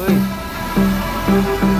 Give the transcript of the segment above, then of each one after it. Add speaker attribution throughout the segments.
Speaker 1: Wih,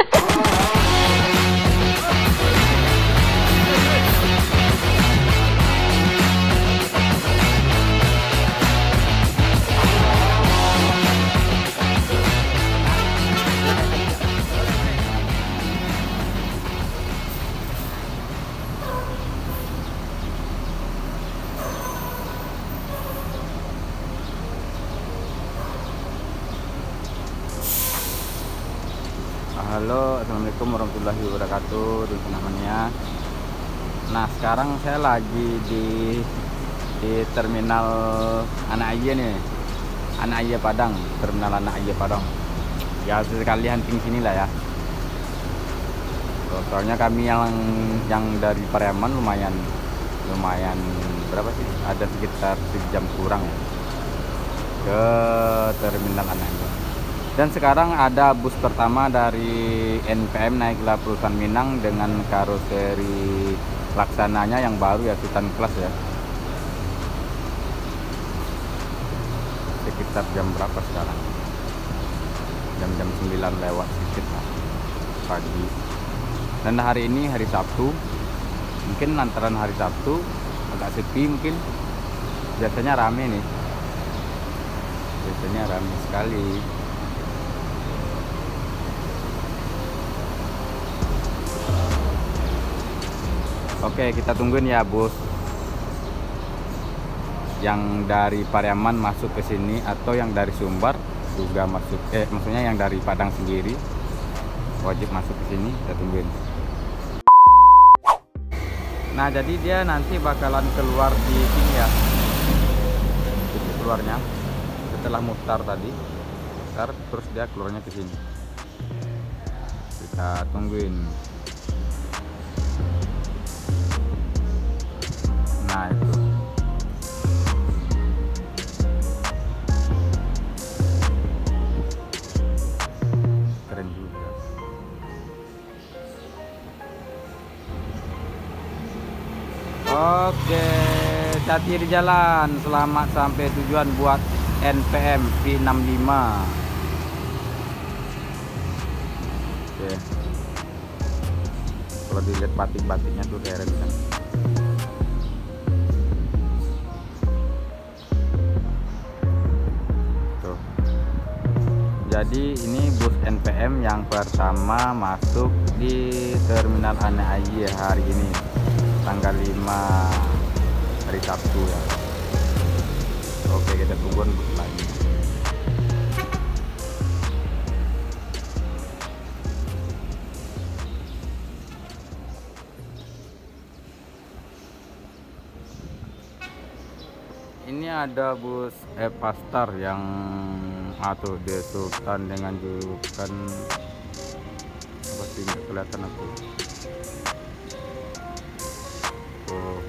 Speaker 1: Halo, assalamualaikum warahmatullahi wabarakatuh, teman-temannya. Nah, sekarang saya lagi di di terminal Anak Ayah nih, Anak Ayah Padang, terminal Anak Ayah Padang. Ya sekali hunting sini lah ya. So- Soalnya kami yang yang dari Pariaman lumayan lumayan berapa sih? Ada sekitar sejam kurang ke terminal Anak Ayah. Dan sekarang ada bus pertama dari NPM naiklah perusahaan Minang dengan karoseri laksananya yang baru ya Titan Class ya. Sekitar jam berapa sekarang? Jam-jam 9 lewat sedikit lah pagi. Dan hari ini hari Sabtu. Mungkin lantaran hari Sabtu agak sepi mungkin. Biasanya rame nih. Biasanya rame sekali. Oke, kita tungguin ya, Bos. Yang dari Pariaman masuk ke sini atau yang dari Sumbar juga masuk eh maksudnya yang dari Padang sendiri wajib masuk ke sini, kita tungguin. Nah, jadi dia nanti bakalan keluar di sini ya. Titik keluarnya setelah mutar tadi. Ntar terus dia keluarnya ke sini. Kita tungguin. Nah itu Keren juga. Oke hati di jalan. Selamat sampai tujuan buat NPM V65 Oke. Kalau dilihat batik-batiknya tuh keren kan Jadi ini bus NPM yang pertama masuk di Terminal Anak Ayi hari ini tanggal 5 hari Sabtu ya. Oke kita tungguin bus lagi. Ini ada bus Epastar yang atau De Sultan dengan julukan apa sih nggak kelihatan aku. Oh.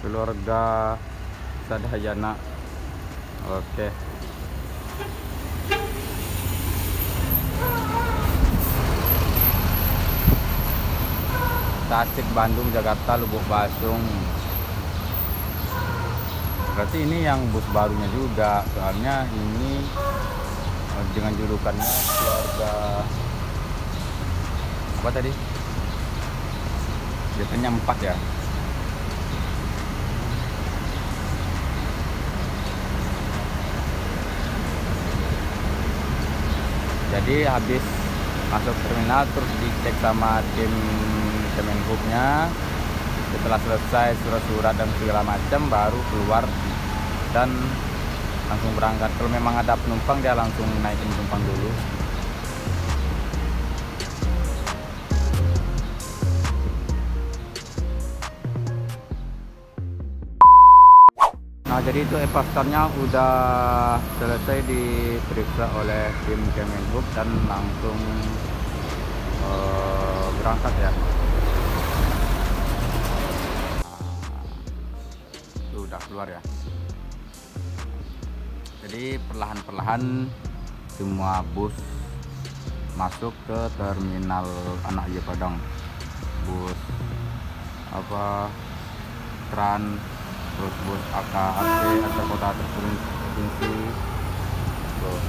Speaker 1: Keluarga Sadhayana. Oke. Tasik, Bandung, Jakarta, Lubuk Basung. Berarti ini yang bus barunya juga, soalnya ini eh, dengan julukannya keluarga apa tadi? Biasanya empat ya. Jadi habis masuk terminal terus dicek sama tim Kemenhubnya setelah selesai surat-surat dan segala macam baru keluar dan langsung berangkat. Kalau memang ada penumpang dia langsung naikin penumpang dulu. Nah, jadi itu e-pastornya udah selesai diperiksa oleh tim Kemenhub dan langsung uh, berangkat ya. Keluar ya. Jadi perlahan-perlahan semua bus masuk ke terminal Anak Iya Padang. Bus apa trans terus bus AKAC atau kota terprovinsi tuh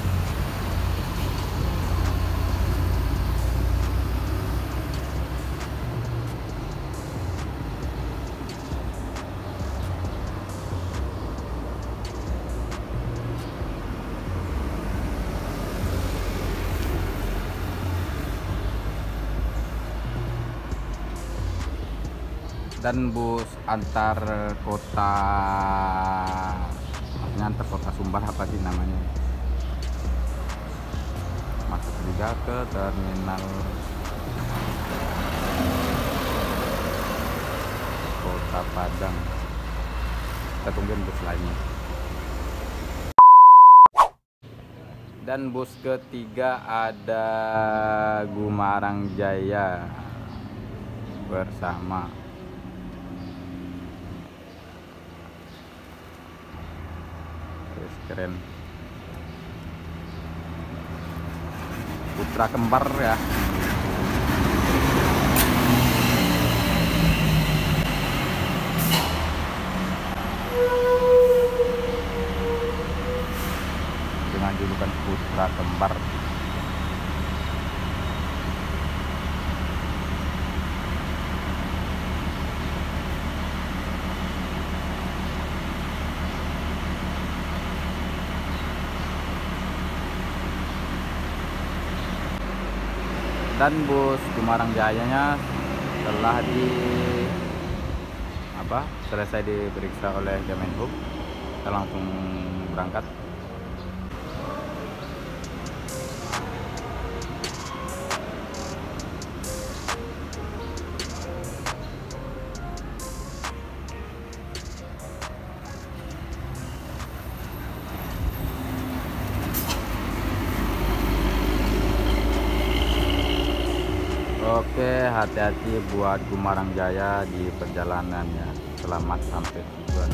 Speaker 1: dan bus antar kota maksudnya antar kota Sumbar apa sih namanya? Masuk juga ke terminal kota Padang. Kita tungguin bus lainnya. Dan bus ketiga ada Gumarang Jaya bersama keren. Putra kembar ya. Dengan julukan putra kembar dan bus Semarang Jayanya telah di apa selesai diperiksa oleh Kemenhub. Kita langsung berangkat Oke, hati-hati buat Gumarang Jaya di perjalanannya. Selamat sampai tujuan.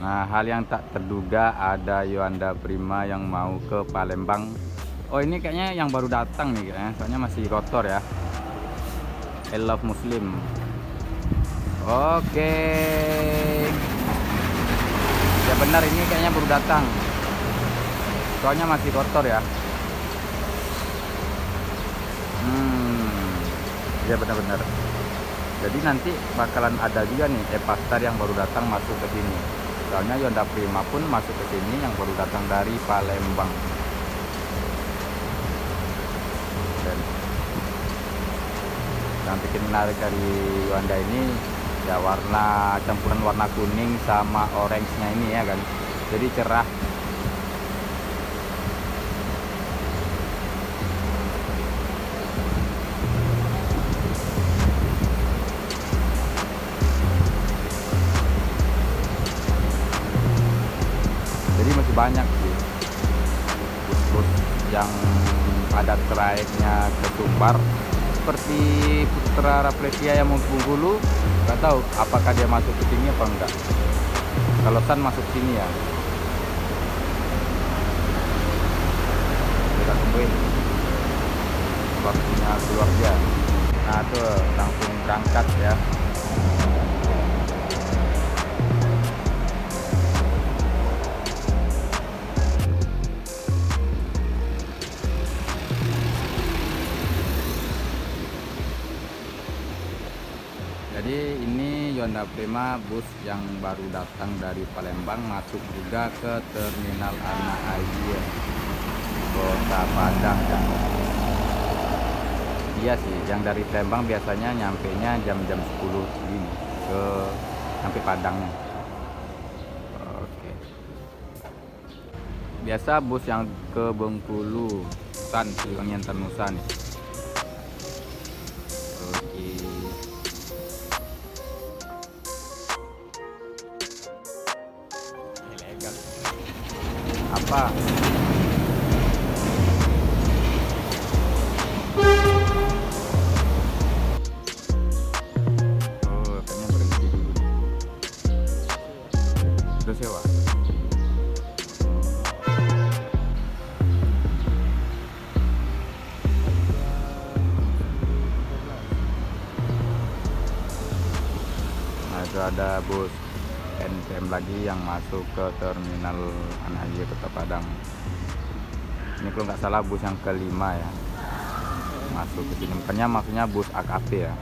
Speaker 1: Nah, hal yang tak terduga ada Yoanda Prima yang mau ke Palembang. Oh, ini kayaknya yang baru datang nih kayaknya, soalnya masih kotor ya. I love Muslim. Oke. Ya benar ini kayaknya baru datang soalnya masih kotor ya. Hmm. Ya benar-benar. Jadi nanti bakalan ada juga nih Epastar yang baru datang masuk ke sini. Soalnya Yonda Prima pun masuk ke sini yang baru datang dari Palembang. Dan yang bikin menarik dari Yonda ini ya warna campuran warna kuning sama orange nya ini ya kan. Jadi cerah ke Sumbar seperti Putra Raplesia yang mau Bengkulu nggak tahu apakah dia masuk ke sini apa enggak. Kalau San masuk sini ya. Kita tungguin. Waktunya keluar dia. Nah tuh langsung berangkat ya jadi ini Yonda Prima bus yang baru datang dari Palembang masuk juga ke terminal Anak Air Kota Padang ya. iya sih yang dari Palembang biasanya nyampe nya jam-jam 10 ini ke sampai Padangnya oke. Biasa bus yang ke Bengkulu San Kalimantan Nusa nih itu ada bus. NPM lagi yang masuk ke terminal Anahaya Kota Padang. Ini kalau nggak salah bus yang kelima ya. Masuk ke sini. Makanya maksudnya bus AKP ya.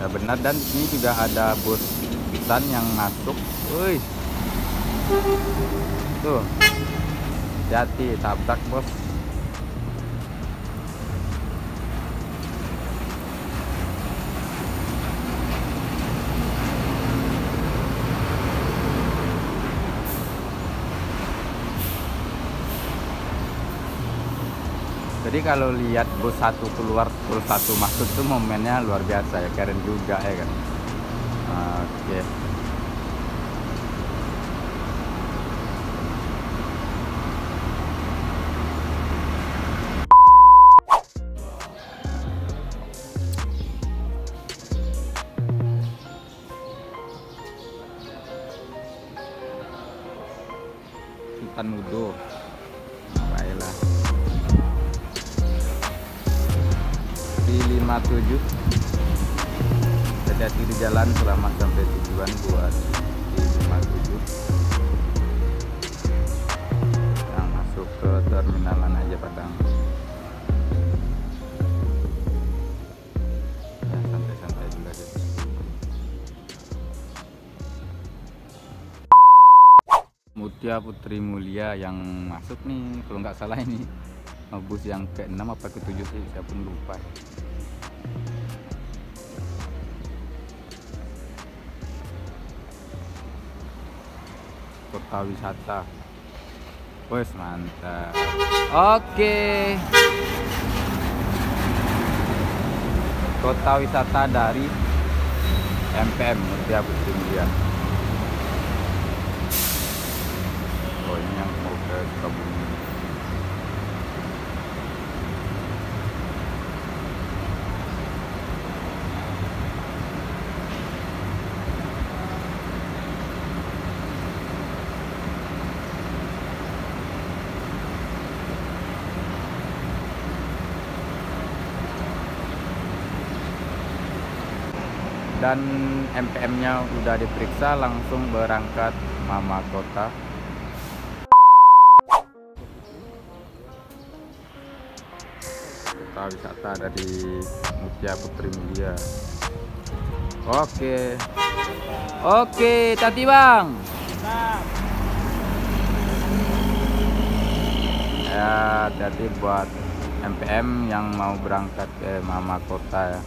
Speaker 1: Ya benar dan ini juga ada bus pisan yang masuk. Wih tuh jati tabrak bos. Jadi kalau lihat bus satu keluar bus satu masuk tuh momennya luar biasa ya keren juga ya kan? Oke. okay. Mutia Putri Mulia yang masuk nih kalau nggak salah ini. Bus yang ke-6 apa ke-7 sih saya pun lupa. Kota wisata. Wes mantap. Oke. Kota wisata dari MPM Mutia Putri Mulia oh ini yang mau dan MPM-nya udah diperiksa langsung berangkat Mama Kota kota wisata dari Mutia Putri Mulia. Oke. Oke tadi bang. Ya jadi buat MPM yang mau berangkat ke Mama Kota ya.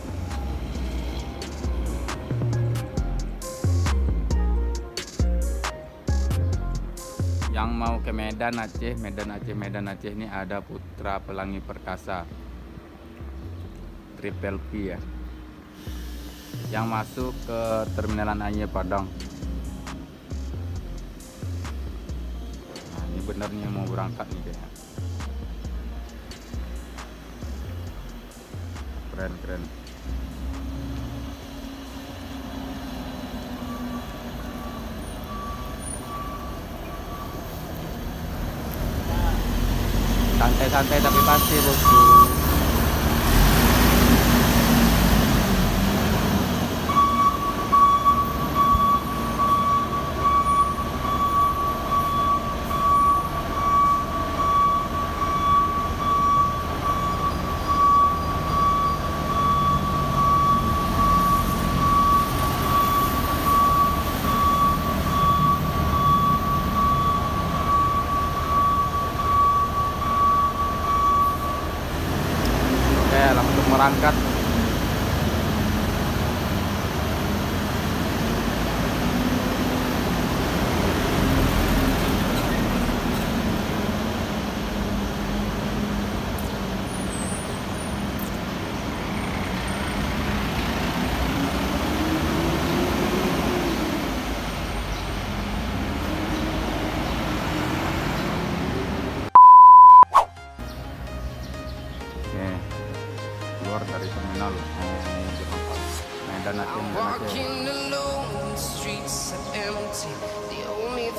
Speaker 1: Yang mau ke Medan Aceh, Medan Aceh, Medan Aceh ini ada Putra Pelangi Perkasa Triple P ya. Yang masuk ke terminalan Anye Padang. Nah ini bener nih mau berangkat nih kayaknya keren keren. Santai-santai tapi pasti bosku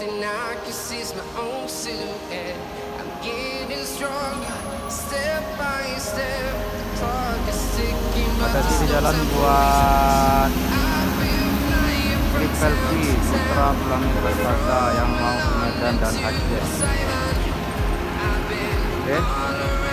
Speaker 2: thing I can see my own silhouette. I'm getting stronger, step by step. The clock is ticking, but
Speaker 1: ada
Speaker 2: I
Speaker 1: sih di
Speaker 2: still
Speaker 1: jalan buat Triple P Putra pulang investasa yang mau ke Medan dan Aceh oke